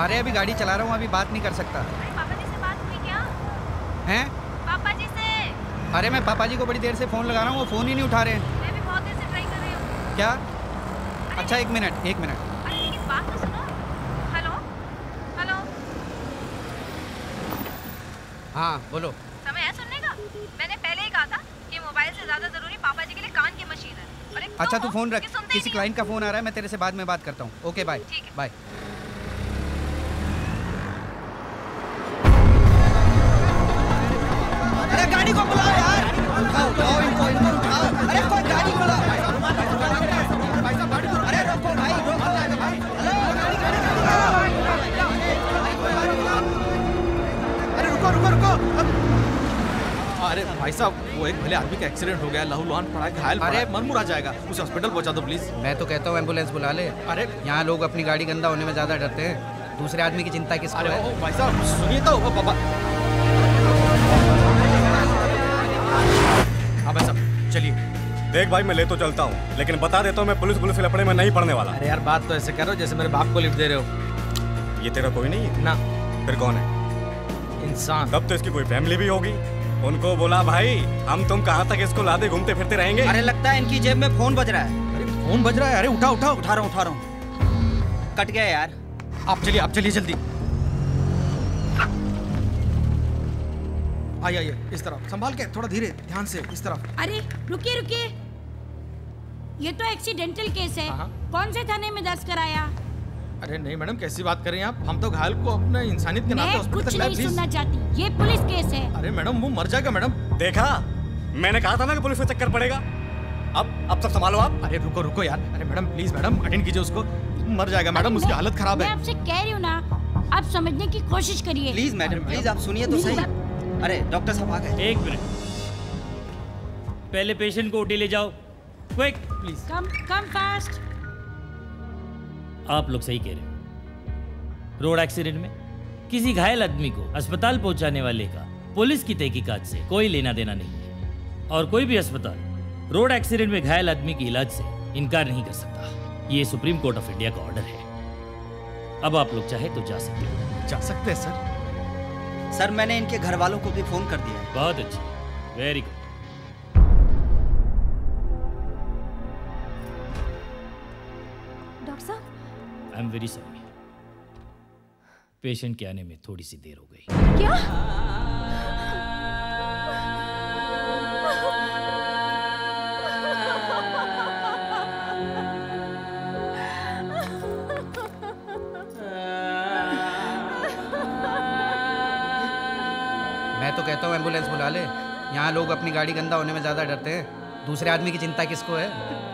अरे अभी गाड़ी चला रहा हूँ अभी बात नहीं कर सकता। पापा जी से बात हुई क्या? हैं? पापा जी से। अरे मैं पापा जी को बड़ी देर से फ़ोन लगा रहा हूँ वो फ़ोन ही नहीं उठा रहे। हैं मैं भी बहुत देर से ट्राई कर रही हूँ। क्या? अच्छा एक मिनट एक मिनट। अरे बात तो सुनो। हेलो? हेलो? हाँ बोलो। समय है सुनने का? मैंने पहले ही कहा था कि मोबाइल से ज़्यादा ज़रूरी पापा जी के लिए कान की मशीन है। अच्छा तू फ़ोन रख। किसी क्लाइंट का फ़ोन आ रहा है मैं तेरे से बाद में बात करता हूँ। ओके बाय बाय अरे भाई साहब वो एक भले आदमी का एक्सीडेंट हो गया लहू लुहान पड़ा घायल अरे- है मरमुरा जाएगा। उसे हॉस्पिटल पहुँचा दो प्लीज़ मैं तो कहता हूँ एंबुलेंस बुला ले। अरे यहाँ लोग अपनी गाड़ी गंदा होने में ज़्यादा डरते हैं। दूसरे आदमी की चिंता किसको अरे है? ओ भाई साहब सुनिए तो ओ बाबा हाँ भाई साहब चलिए। देख भाई मैं ले तो चलता हूँ लेकिन बता देता हूँ मैं पुलिस पुलिस लपड़े में नहीं पड़ने वाला। अरे यार बात तो ऐसे कर रहे हो जैसे मेरे बाप को लिफ्ट दे रहे हो। ये तेरा कोई नहीं है? ना। फिर कौन है? इंसान। तब तो इसकी कोई फैमिली भी होगी। उनको बोला भाई हम तुम कहाँ तक इसको लादे घूमते फिरते रहेंगे? अरे लगता है इनकी जेब में फ़ोन बज रहा है। अरे फ़ोन बज रहा है? अरे उठा उठा। उठा रहा हूँ उठा रहा हूँ। कट गया यार। आप चलिए आप चलिए जल्दी। आइए आइए इस तरफ़। संभाल के थोड़ा धीरे ध्यान से इस तरफ़। अरे रुकिए रुकिए। ये तो एक्सीडेंटल केस है हाँ। कौन से थाने में दर्ज कराया? अरे नहीं मैडम कैसी बात कर रही हैं आप? हम तो घायल को अपने इंसानियत के नाते हॉस्पिटल तक लाए सुनना चाहती ये पुलिस केस है। अरे मैडम वो मर जाएगा मैडम। देखा? मैंने कहा था ना कि पुलिस में चक्कर पड़ेगा। अब अब सब संभालो आप। अरे रुको रुको यार। अरे मैडम प्लीज़ मैडम अटेंड कीजिए उसको। मर जाएगा मैडम उसकी हालत खराब मैं है आपसे कह रही हूँ ना आप समझने की कोशिश करिए। प्लीज़ मैडम प्लीज़ आप सुनिए तो सही। अरे डॉक्टर साहब आ गए। एक मिनट। पहले पेशेंट को ओटी ले जाओ। Quick please come come fast आप लोग सही कह रहे हो। रोड एक्सीडेंट में किसी घायल आदमी को अस्पताल पहुँचाने वाले का पुलिस की तहकीकात से कोई लेना देना नहीं है। और कोई भी अस्पताल रोड एक्सीडेंट में घायल आदमी की इलाज से इनकार नहीं कर सकता। ये सुप्रीम कोर्ट ऑफ़ इंडिया का ऑर्डर है। अब आप लोग चाहे तो जा सकते हो। जा सकते हैं सर। सर मैंने इनके घर वालों को भी फ़ोन कर दिया है। बहुत अच्छी। Very good. I am very sorry patient के आने में थोड़ी सी देर हो गई। क्या? मैं तो कहता हूँ एंबुलेंस बुला ले। यहाँ लोग अपनी गाड़ी गंदा होने में ज़्यादा डरते हैं। दूसरे आदमी की चिंता किसको है?